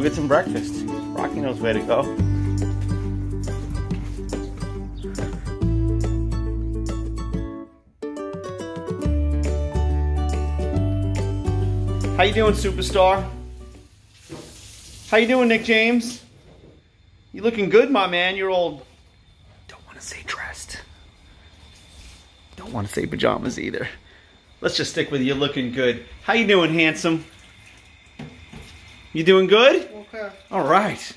Go get some breakfast. Rocky knows where to go. How you doing, superstar? How you doing, Nick James? You looking good, my man. You're all don't want to say dressed. Don't want to say pajamas either. Let's just stick with you looking good. How you doing, handsome? You doing good? Okay. All right.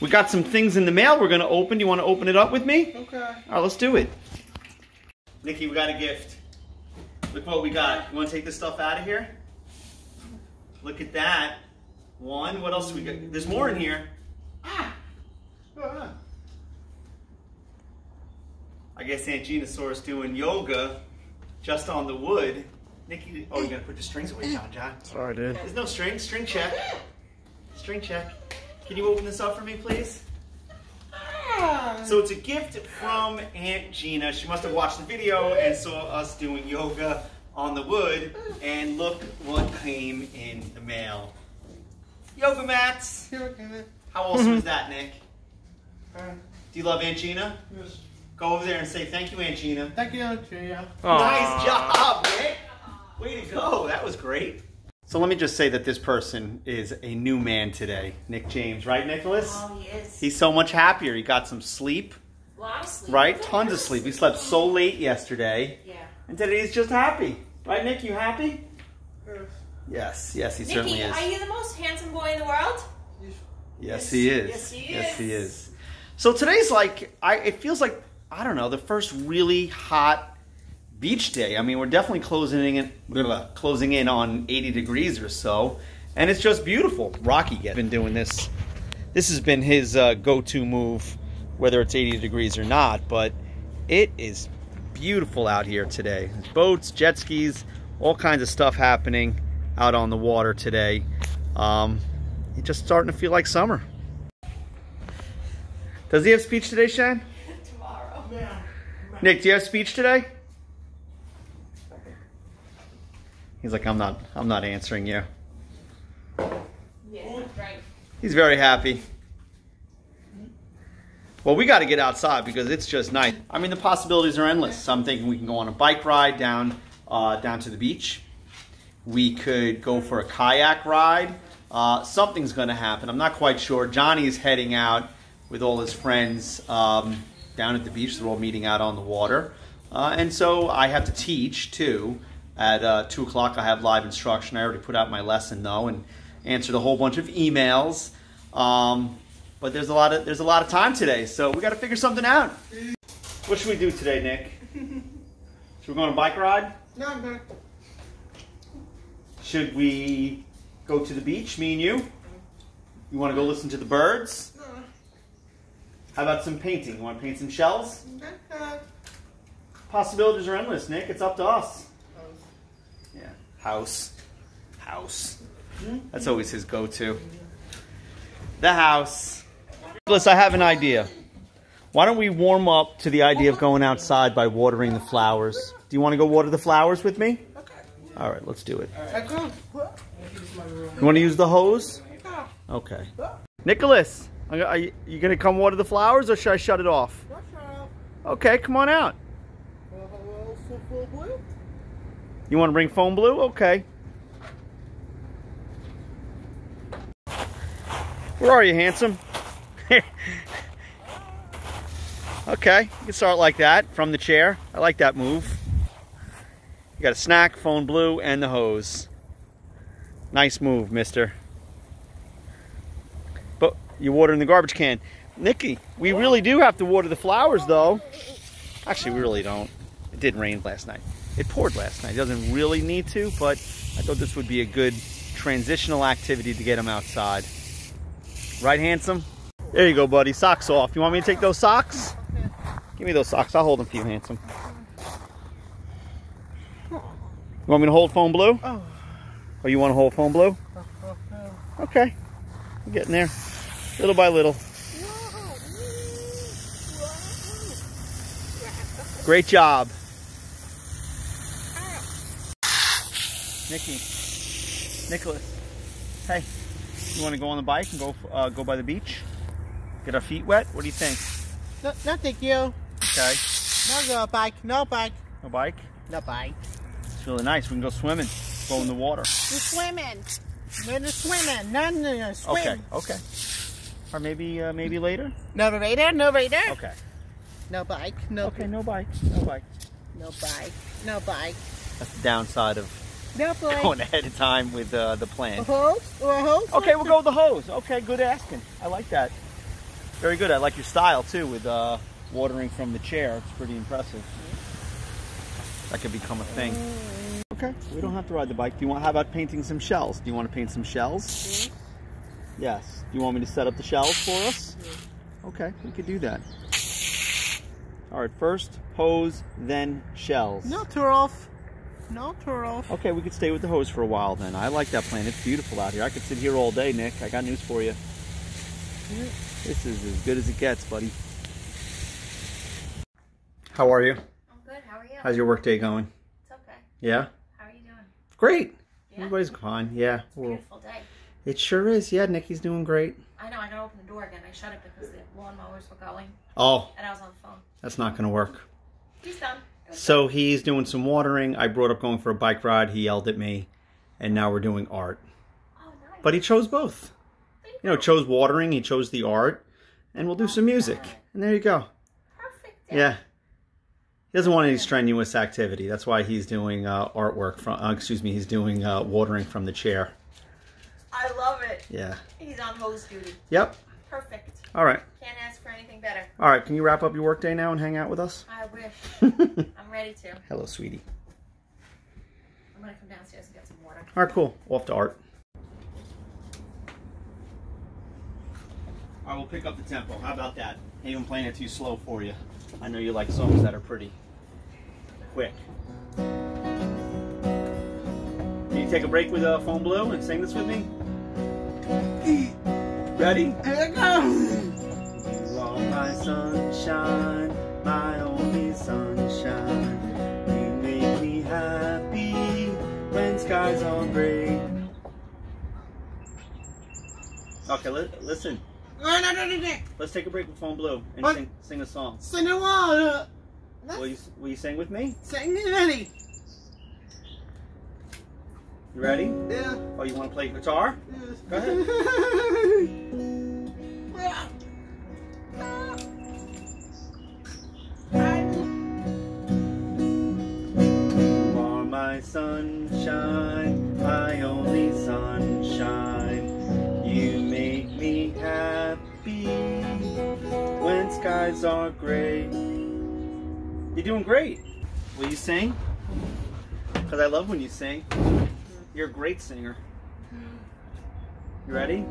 We got some things in the mail we're going to open. Do you want to open it up with me? Okay. All right, let's do it. Nikki, we got a gift. Look what we got. You want to take this stuff out of here? Look at that. One. What else do we got? There's more in here. Ah. Uh, I guess Aunt Gina saw doing yoga just on the wood. Nikki, oh, you gotta put the strings away, John. John. Sorry, dude. There's no string. String check. String check. Can you open this up for me, please? Ah. So it's a gift from Aunt Gina. She must have watched the video and saw us doing yoga on the wood. And look what came in the mail. Yoga mats. How awesome is that, Nick? Uh. Do you love Aunt Gina? Yes. Go over there and say thank you, Aunt Gina. Thank you, Andrea. Nice job, Nick. Way to go. That was great. So let me just say that this person is a new man today. Nick James, right, Nicholas? Oh, he is. He's so much happier. He got some sleep, a lot of sleep. right? Tons of sleep. He slept so late yesterday. Yeah. And today he's just happy. Right, Nick? You happy? Yes. Yes, yes, he certainly Nikki, is. are you the most handsome boy in the world? Yes, he is. Yes, he is. Yes, he is. So today's like, I it feels like I don't know the first really hot beach day. I mean, we're definitely closing in blah, blah, closing in on 80 degrees or so, and it's just beautiful. Rocky has been doing this. This has been his uh, go-to move, whether it's 80 degrees or not. But it is beautiful out here today. There's boats, jet skis, all kinds of stuff happening out on the water today. Um, it's just starting to feel like summer. Does he have speech today, Shane? Tomorrow. Nick, do you have speech today? He's like, I'm not, I'm not answering you. Yeah, right. He's very happy. Well, we got to get outside because it's just nice. I mean, the possibilities are endless. I'm thinking we can go on a bike ride down, uh, down to the beach. We could go for a kayak ride. Uh, something's going to happen. I'm not quite sure. Johnny is heading out with all his friends um, down at the beach. They're all meeting out on the water. Uh, and so I have to teach too. At uh, 2 o'clock, I have live instruction. I already put out my lesson though and answered a whole bunch of emails. Um, but there's a lot of there's a lot of time today, so we got to figure something out. What should we do today, Nick? Should we go on a bike ride? No, no. Should we go to the beach, me and you? You want to go listen to the birds? No. How about some painting? You want to paint some shells? Okay. Possibilities are endless, Nick. It's up to us. Yeah. House. House. That's always his go-to. The house. Nicholas, I have an idea. Why don't we warm up to the idea of going outside by watering the flowers? Do you want to go water the flowers with me? Okay. All right, let's do it. You want to use the hose? Okay. Nicholas, are are you you going to come water the flowers or should I shut it off? Okay, come on out. You want to bring phone blue? Okay. Where are you, handsome? okay, you can start like that from the chair. I like that move. You got a snack, phone blue, and the hose. Nice move, mister. But you're watering the garbage can. Nikki, we really do have to water the flowers, though. Actually, we really don't. It didn't rain last night. It poured last night. It doesn't really need to, but I thought this would be a good transitional activity to get them outside. Right, handsome? There you go, buddy. Socks off. You want me to take those socks? Give me those socks. I'll hold them for you, handsome. You want me to hold phone blue? Oh. Or you want to hold phone blue? Okay. We're getting there. Little by little. Great job. Nikki. Nicholas. Hey. You want to go on the bike and go uh, go by the beach? Get our feet wet? What do you think? No, no, thank you. Okay. No, no bike. No bike. No bike? No bike. It's really nice. We can go swimming. Go in the water. We're swimming. We're swimming. No, no, no, swim. Okay. Okay. Or maybe uh, maybe later? No radar. No radar. Okay. No bike. No. Okay, no bike. No bike. No bike. No bike. That's the downside of Bike. going ahead of time with uh, the A plan. hose? Or a hose? Okay, we'll go with the hose. Okay, good asking. I like that. Very good. I like your style too with uh, watering from the chair. It's pretty impressive. That could become a thing. Okay, we don't have to ride the bike. Do you want? How about painting some shells? Do you want to paint some shells? Yes. Do you want me to set up the shells for us? Okay, we could do that. All right, first hose, then shells. No turf. No turf. Okay, we could stay with the hose for a while then. I like that plan. It's beautiful out here. I could sit here all day, Nick. I got news for you. This is as good as it gets, buddy. How are you? I'm good. How are you? How's your work day going? It's okay. Yeah? How are you doing? Great. Yeah. Everybody's fine. Yeah. Well, Beautiful day. it sure is. Yeah, Nikki's doing great. I know. I gotta open the door again. I shut it because the lawnmowers were going, Oh, and I was on the phone. that's not going to work. He's done. So he's doing some watering. I brought up going for a bike ride. He yelled at me. And now we're doing art. Oh, nice. But he chose both. There You know, chose watering, he chose the art, and we'll do some music. And there you go. Perfect. day. Yeah. He doesn't want any strenuous activity. That's why he's doing uh, artwork from, uh, excuse me, he's doing uh, watering from the chair. I love it. Yeah. He's on hose duty. Yep. Perfect. All right. Can't ask for anything better. All right. Can you wrap up your workday now and hang out with us? I wish. I'm ready to. Hello, sweetie. I'm gonna come downstairs and get some water. All right, cool. Off to art. I will pick up the tempo. How about that? Ain't even playing it too slow for you. I know you like songs that are pretty quick. Can you take a break with uh, Phone Blue and sing this with me? Ready? Here it goes. You are my sunshine, my only sunshine. You make me happy when skies are gray. Okay, li- listen. No, no, no, no, no. Let's take a break with Phone Blue and What? sing, sing a song. Cinderella. Will you, will you sing with me? Sing it, Eddie. You ready? Yeah. Oh, you want to play guitar? Go ahead. sunshine, my only sunshine. You make me happy when skies are gray. You're doing great. Will you sing? Because I love when you sing. You're a great singer. You ready?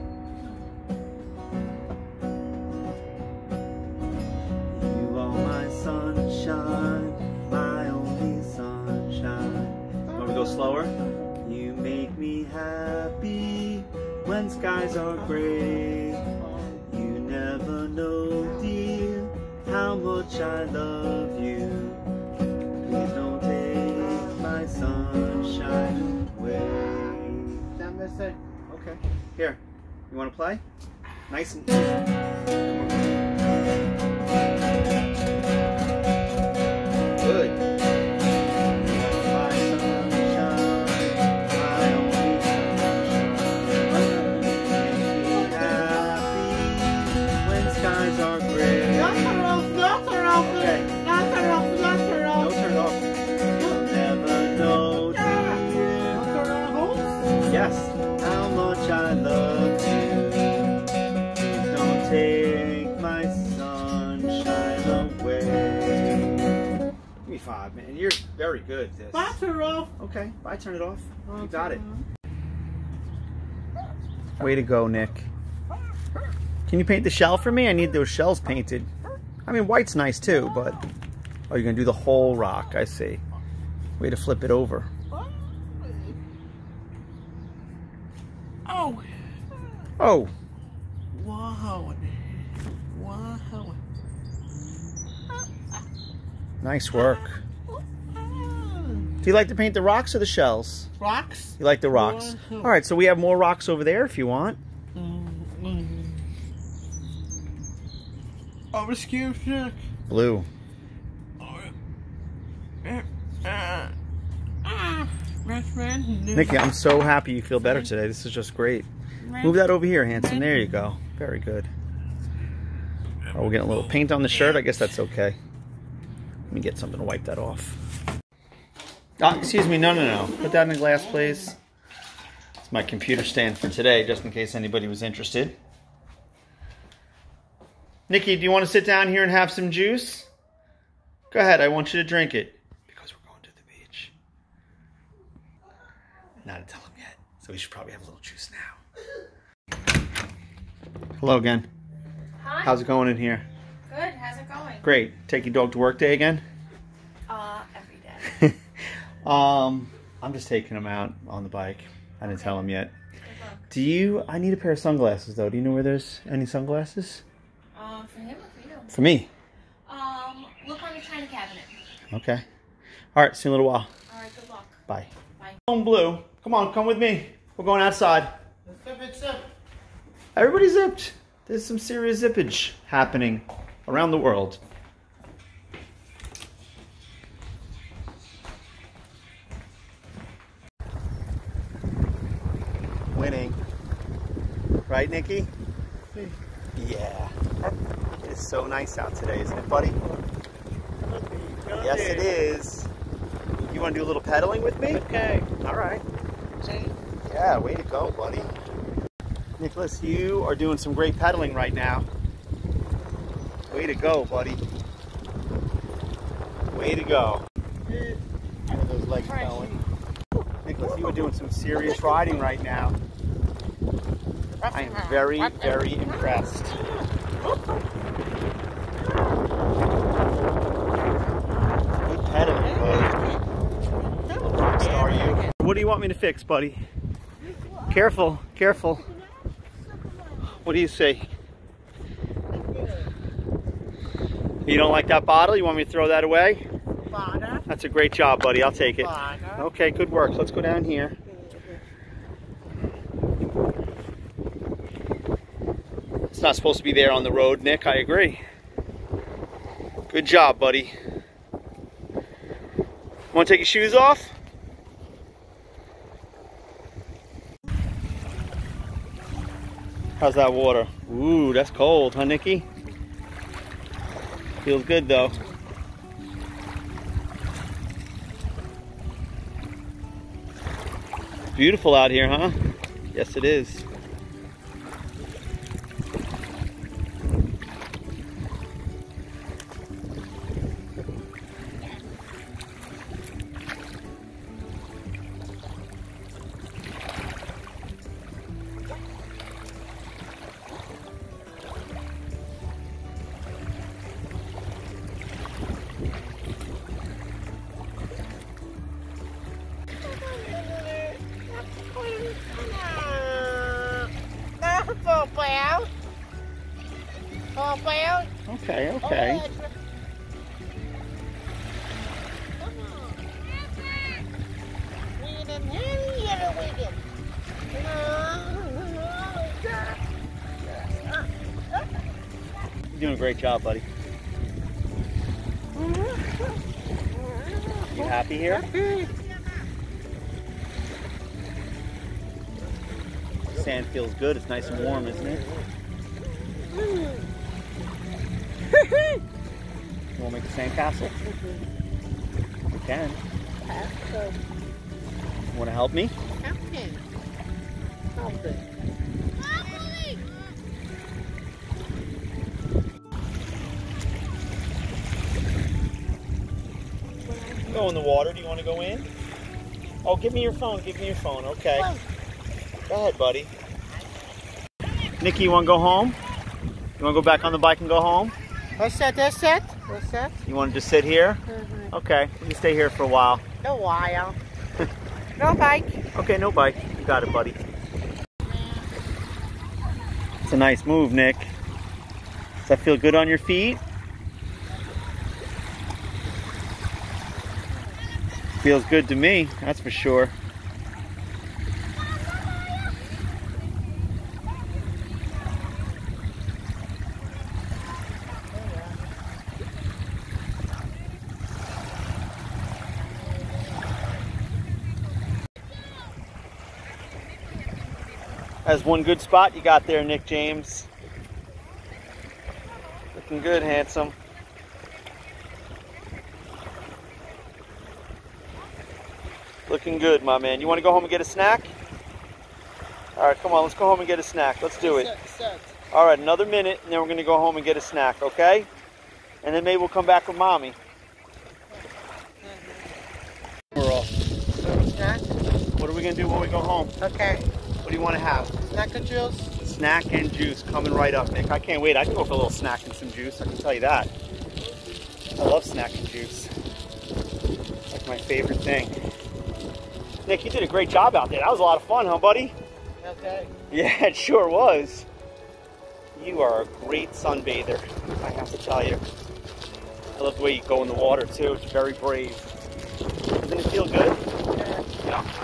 To? You make me happy when skies are gray. You never know, dear, how much I love you. Please don't take my sunshine away. Okay. Here. You want to play? Nice and. 25, man. You're very good at this. Bye, turn it off. Okay, bye, turn it off. you got it. Way to go, Nick. Can you paint the shell for me? I need those shells painted. I mean, white's nice too, but... Oh, you're gonna do the whole rock, I see. Way to flip it over. Oh. Oh. Nice work. Do you like to paint the rocks or the shells? Rocks. You like the rocks. All right, so we have more rocks over there if you want. Oh, excuse me. Blue. Nikki, I'm so happy you feel better today. This is just great. Move that over here, Hanson. There you go. Very good. Oh, we're getting a little paint on the shirt. I guess that's okay. Let me get something to wipe that off. Oh, excuse me. No, no, no. Put that in the glass, please. It's my computer stand for today, just in case anybody was interested. Nikki, do you want to sit down here and have some juice? Go ahead. I want you to drink it. Because we're going to the beach. Not to tell him yet. So we should probably have a little juice now. Hello again. Hi. How's it going in here? Good. How's it going? Great. Take your dog to work day again? Uh, every day. um, I'm just taking him out on the bike. I didn't tell him yet. Good luck. Do you? I need a pair of sunglasses though. Do you know where there's any sunglasses Um, for him or for you? for me? Um, look on your china cabinet. Okay. All right. See you in a little while. All right. Good luck. Bye. Bye. Home blue. Come on, come with me. We're going outside. Zip it, zip. Everybody zipped. There's some serious zippage happening around the world. Winning. Right, Nikki? Yeah. It's so nice out today, isn't it, buddy? Yes, it is. You want to do a little pedaling with me? Okay. All right. Yeah, way to go, buddy. Nicholas, you are doing some great pedaling right now. Way to go, buddy. Way to go. Those legs going? Nicholas, you are doing some serious riding right now. I am very, very impressed. Rock you. What do you want me to fix, buddy? Careful, careful. What do you say? You don't like that bottle? You want me to throw that away? That's a great job, buddy. I'll take it. Okay, good work. Let's go down here. It's not supposed to be there on the road, Nick. I agree. Good job, buddy. Want to take your shoes off? How's that water? Ooh, that's cold, huh, Nikki? Feels good, though. Beautiful out here, huh? Yes, it is. Doing a great job, buddy. You happy here? Sand feels good. It's nice and warm, isn't it? You want to make a sandcastle? We can. You Want to help me? Go in the water. Do you want to go in? Oh, give me your phone. Give me your phone. Okay. Go ahead, buddy. Nikki, you want to go home? You want to go back on the bike and go home? What's that? That's that? What's that? You want to just sit here? Mm-hmm. Okay, we can stay here for a while. A while. No bike. Okay, no bike. You got it, buddy. It's a nice move, Nick. Does that feel good on your feet? Feels good to me, that's for sure. That's one good spot you got there, Nick James. Looking good, handsome. Looking good, my man. You want to go home and get a snack? All right, come on, let's go home and get a snack. Let's do it. Set, set. All right, another minute, and then we're gonna go home and get a snack, okay? And then maybe we'll come back with mommy. We're off. Snack? What are we gonna do when we go home? Okay. What do you want to have? Snack and juice? Snack and juice coming right up, Nick. I can't wait. I can go for a little snack and some juice. I can tell you that. I love snack and juice. It's Like my favorite thing. Nick, you did a great job out there. That was a lot of fun, huh, buddy? Okay. Yeah, it sure was. You are a great sunbather, I have to tell you. I love the way you go in the water too. It's very brave. Doesn't it feel good? Yeah. Yeah,